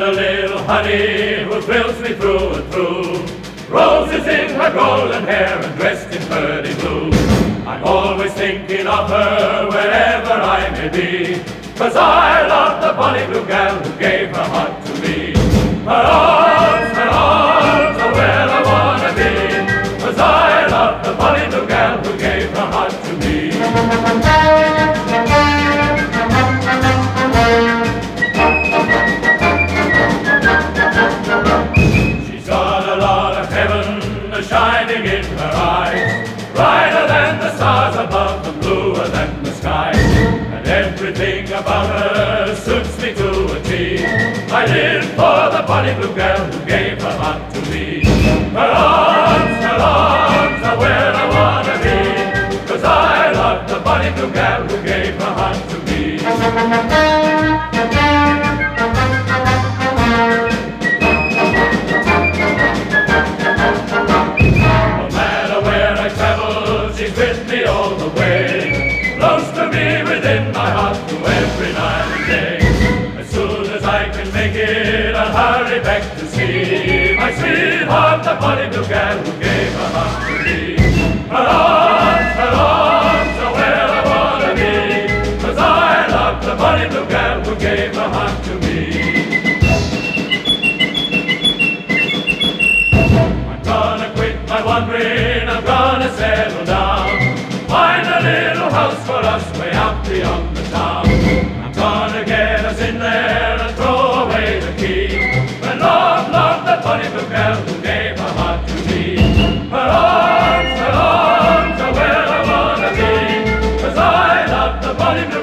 a little honey who thrills me through and through. Roses in her golden hair and dressed in pretty blue. I'm always thinking of her wherever I may be. Cause I love the bonny blue gal who gave her heart to me. Her arms, her arms are where I wanna be. Cause I love the bonny blue gal who gave her heart to me. Shining in her eyes, brighter than the stars above and bluer than the sky. And everything about her suits me to a T. I live for the bonny blue girl who gave her heart to me. Her arms, her arms are where I wanna be, 'cause I love the bonny blue girl who gave her heart to me. She's with me all the way. Close to me within my heart through every night and day. As soon as I can make it, I'll hurry back to see my sweetheart, the bonny blue gal who gave her heart to me. Her arms, her arms are where I wanna be. 'Cause I love the bonny blue gal who gave her heart to me. I'm gonna quit my wandering, I love the